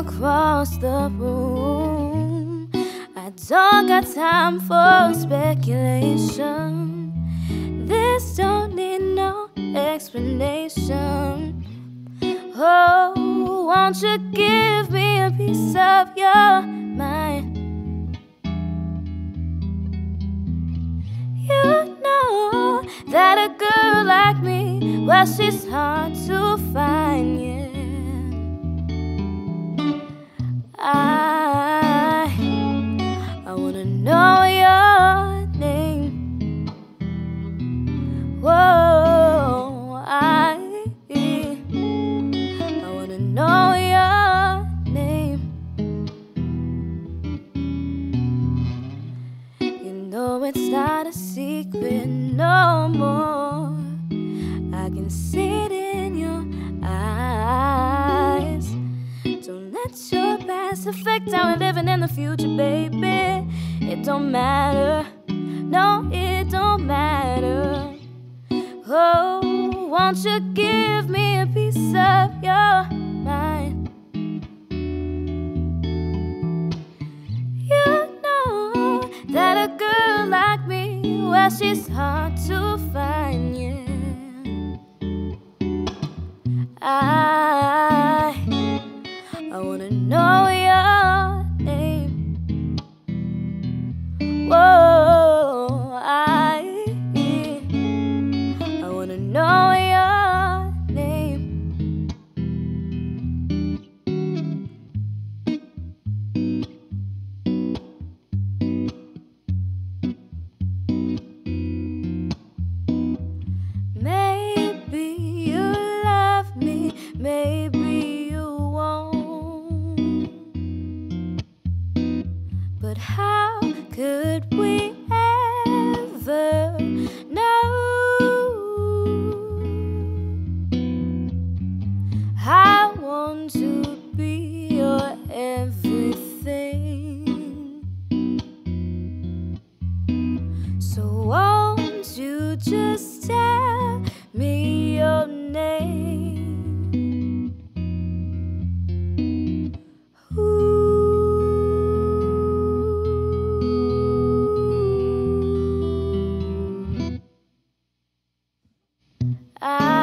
across the room. I don't got time for speculation. This don't need no explanation. Oh, won't you give me a piece of your mind? You know that a girl like me, well, she's hard to find, yeah. Secret no more. I can see it in your eyes. Don't let your past affect how we're living in the future, baby. It don't matter. No, it don't matter. Oh, won't you give me a piece of your she's hard to find, yeah. I